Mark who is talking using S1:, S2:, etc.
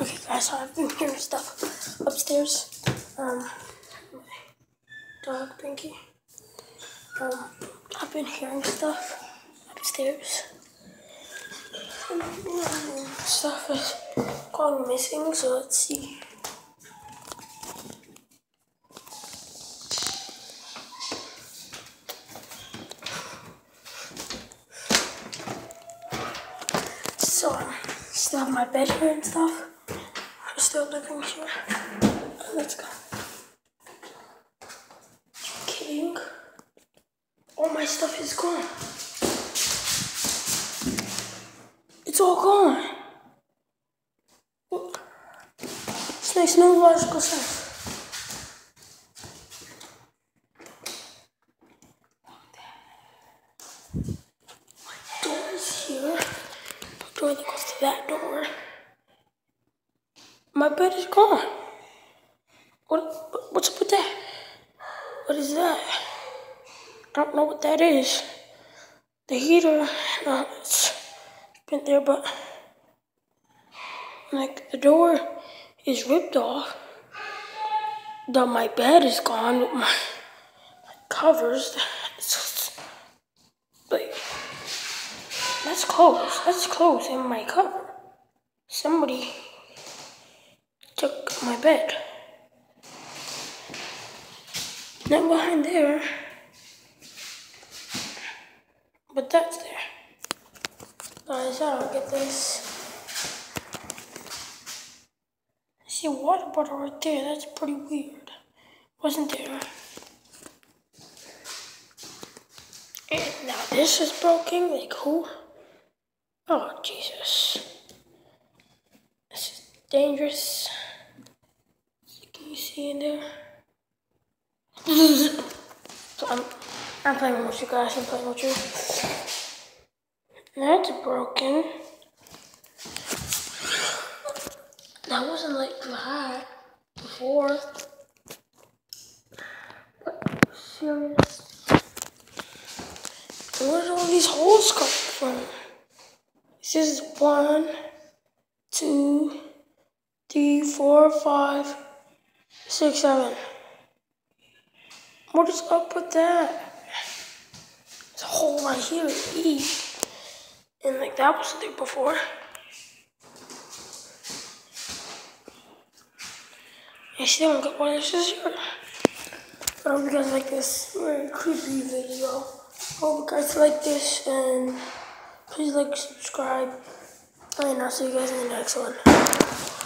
S1: Okay, guys, so I've been hearing stuff upstairs. Um, dog Pinky. Um, I've been hearing stuff upstairs. And, stuff is gone missing, so let's see. So, um, still have my bed here and stuff. Still living here. Let's go. Kidding. All my stuff is gone. It's all gone. This makes no logical sense. Door is here. Door that goes to that door. My bed is gone. What? What's up with that? What is that? I don't know what that is. The heater, no, it's been there, but like the door is ripped off. The my bed is gone with my covers. It's like that's clothes. That's clothes in my cover. Somebody my bed. Not behind there. But that's there. Guys, I don't get this. I see a water bottle right there. That's pretty weird. Wasn't there? And now this is broken. Like who? Oh Jesus. This is dangerous. In there? so I'm, I'm playing with you guys. I'm playing with you. That's broken. That wasn't like that before. But serious. Did all these holes come from? This is one, two, three, four, five, six, seven. What is up with that? There's a hole right here, E. And like that wasn't there before. I still don't get why this is here. I hope you guys like this very creepy video. Hope you guys like this and please like, subscribe, and I'll see you guys in the next one.